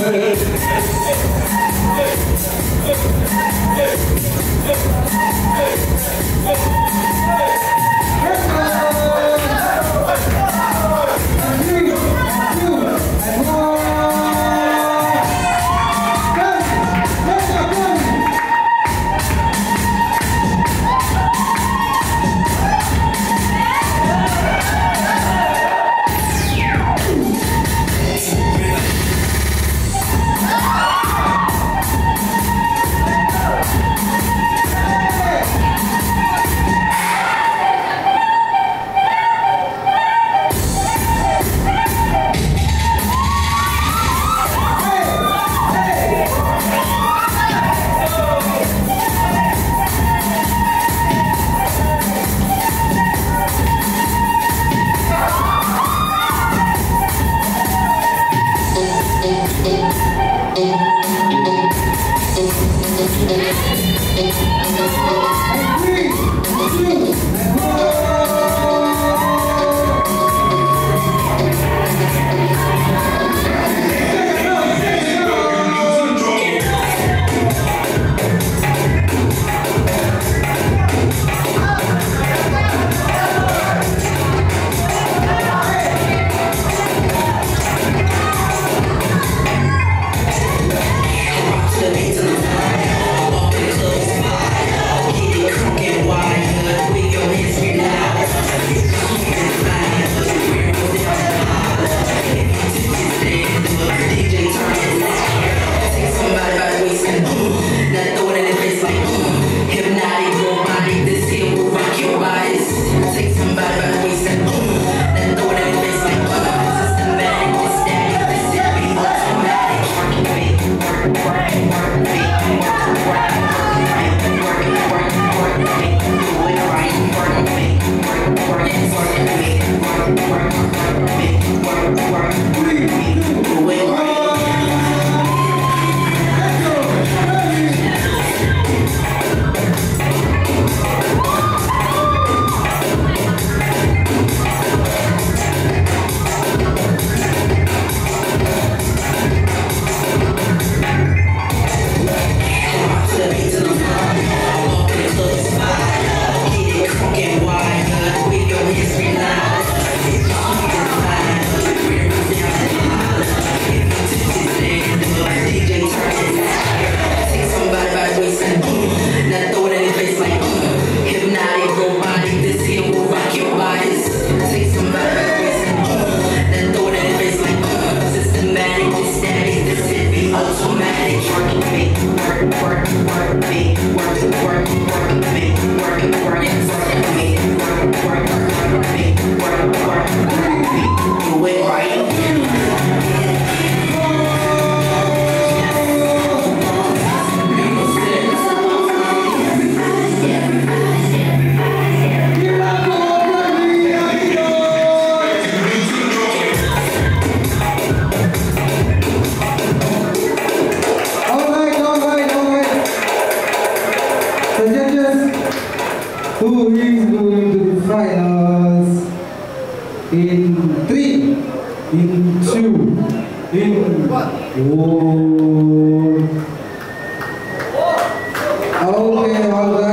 Hey! in three, in two, in one. Okay, all right.